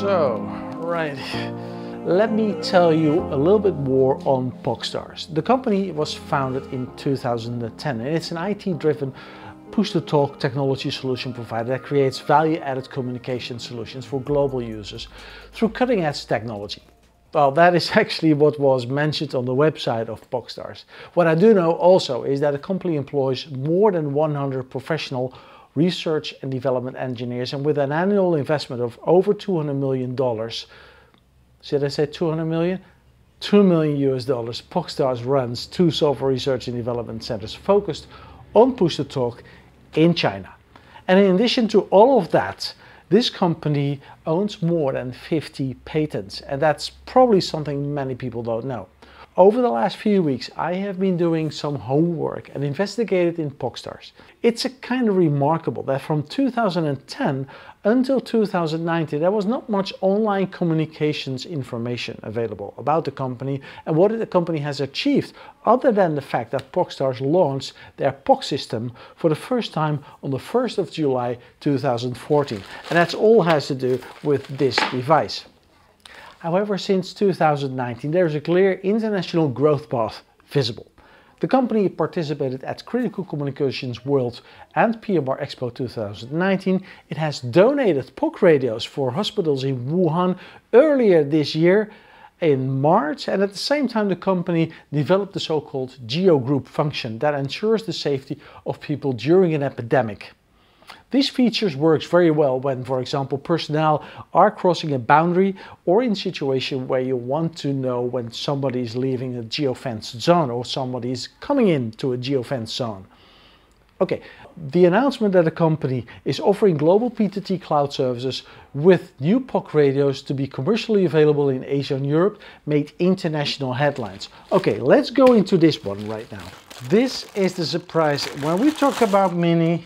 So, right, let me tell you a little bit more on POCSTARS. The company was founded in 2010 and it's an IT-driven push-to-talk technology solution provider that creates value-added communication solutions for global users through cutting-edge technology. Well, that is actually what was mentioned on the website of POCSTARS. What I do know also is that the company employs more than 100 professional research and development engineers and with an annual investment of over 200 million dollars should I say 200 million? 2 million US dollars. POCSTARS runs two software research and development centers focused on push to talk in China. And in addition to all of that this company owns more than 50 patents and that's probably something many people don't know over the last few weeks, I have been doing some homework and investigated in POCSTARS. It's a kind of remarkable that from 2010 until 2019, there was not much online communications information available about the company and what the company has achieved, other than the fact that POCSTARS launched their POC system for the first time on the 1st of July 2014. And that's all has to do with this device. However, since 2019, there is a clear international growth path visible. The company participated at Critical Communications World and PMR Expo 2019. It has donated POC radios for hospitals in Wuhan earlier this year in March and at the same time the company developed the so-called Geo Group function that ensures the safety of people during an epidemic. These features works very well when, for example, personnel are crossing a boundary or in situation where you want to know when somebody is leaving a geofenced zone or somebody is coming into a geofenced zone. Okay, the announcement that a company is offering global P2T cloud services with new POC radios to be commercially available in Asia and Europe made international headlines. Okay, let's go into this one right now. This is the surprise. When we talk about Mini,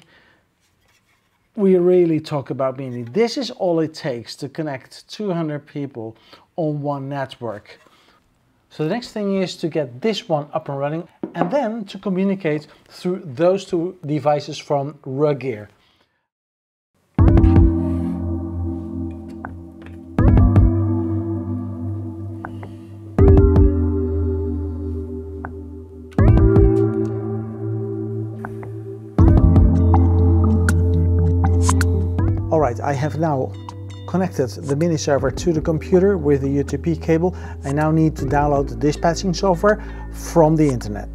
we really talk about Mini. This is all it takes to connect 200 people on one network. So the next thing is to get this one up and running and then to communicate through those two devices from Ruggear. Alright, I have now connected the mini server to the computer with the UTP cable. I now need to download the dispatching software from the internet.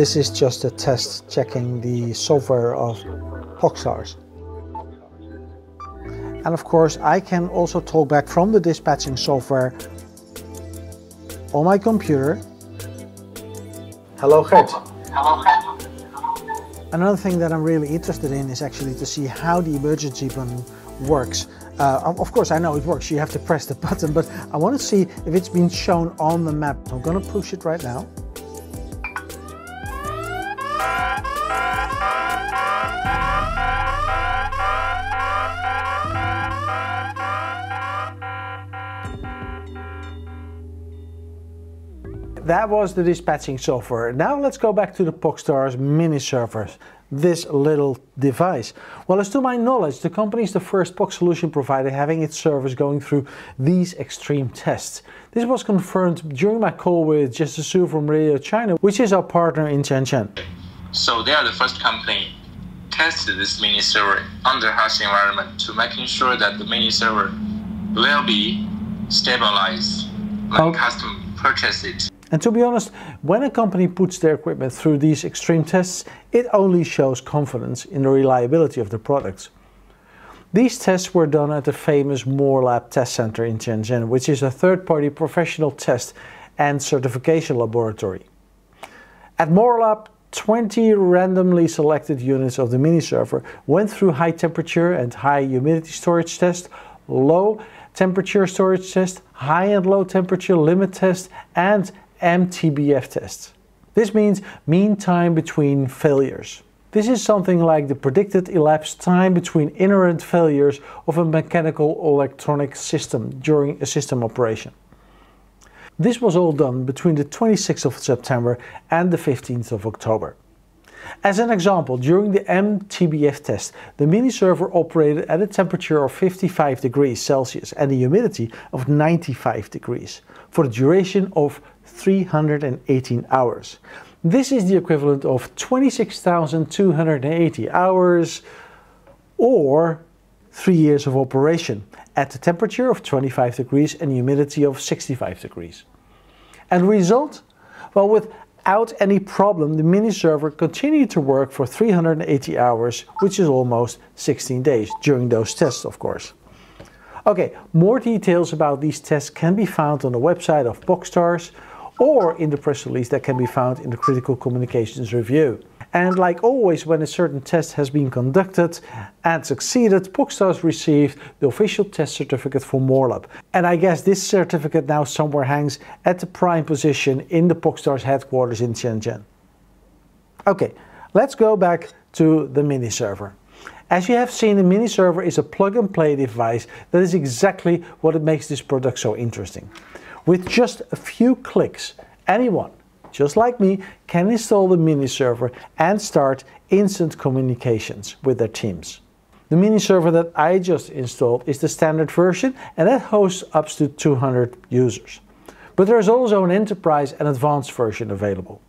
This is just a test checking the software of POCSTARS. And of course, I can also talk back from the dispatching software on my computer. Hello, Gert. Hello, Gert. Another thing that I'm really interested in is actually to see how the emergency button works. Uh, of course, I know it works. You have to press the button, but I want to see if it's been shown on the map. I'm going to push it right now. That was the dispatching software. Now let's go back to the POCSTARS mini servers, this little device. Well, as to my knowledge, the company is the first POC solution provider having its servers going through these extreme tests. This was confirmed during my call with Jesse Su from Radio China, which is our partner in Shenzhen. So they are the first company tested this mini server under harsh environment to making sure that the mini server will be stabilized when okay. Oh. customer purchase it. And to be honest, when a company puts their equipment through these extreme tests, it only shows confidence in the reliability of the products. These tests were done at the famous Morlab Test Center in Shenzhen, which is a third-party professional test and certification laboratory. At Morlab, 20 randomly selected units of the mini server went through high temperature and high humidity storage test, low temperature storage test, high and low temperature limit test, and MTBF test. This means mean time between failures. This is something like the predicted elapsed time between inherent failures of a mechanical electronic system during a system operation. This was all done between the 26th of September and the 15th of October. As an example, during the MTBF test, the mini server operated at a temperature of 55 degrees Celsius and a humidity of 95 degrees for the duration of 318 hours. This is the equivalent of 26,280 hours or three years of operation at the temperature of 25 degrees and humidity of 65 degrees. And result? Well, without any problem, the mini server continued to work for 380 hours, which is almost 16 days, during those tests, of course. Okay, more details about these tests can be found on the website of POCSTARS, or in the press release that can be found in the Critical Communications Review. And like always, when a certain test has been conducted and succeeded, POCSTARS received the official test certificate for Morlab. And I guess this certificate now somewhere hangs at the prime position in the POCSTARS headquarters in Shenzhen. Okay, let's go back to the mini server. As you have seen, the mini server is a plug and play device that is exactly what it makes this product so interesting. With just a few clicks, anyone, just like me, can install the mini server and start instant communications with their teams. The mini server that I just installed is the standard version and that hosts up to 200 users. But there is also an enterprise and advanced version available.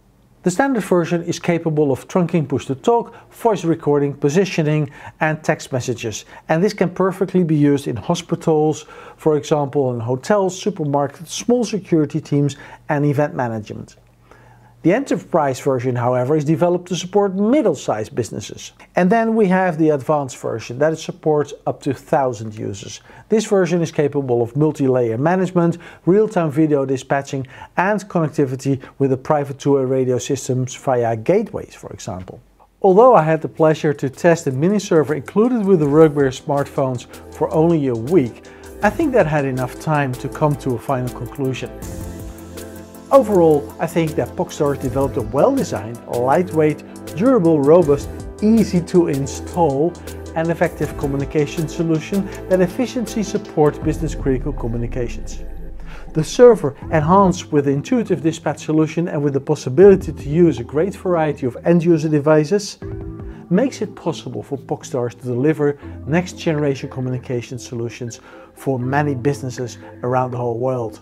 The standard version is capable of trunking push-to-talk, voice recording, positioning and text messages and this can perfectly be used in hospitals, for example in hotels, supermarkets, small security teams and event management. The enterprise version, however, is developed to support middle-sized businesses. And then we have the advanced version that supports up to 1000 users. This version is capable of multi-layer management, real-time video dispatching and connectivity with the private two-way radio systems via gateways, for example. Although I had the pleasure to test the mini server included with the Ruggear smartphones for only a week, I think that had enough time to come to a final conclusion. Overall, I think that POCSTARS developed a well-designed, lightweight, durable, robust, easy to install and effective communication solution that efficiently supports business critical communications. The server, enhanced with the intuitive dispatch solution and with the possibility to use a great variety of end-user devices, makes it possible for POCSTARS to deliver next generation communication solutions for many businesses around the whole world.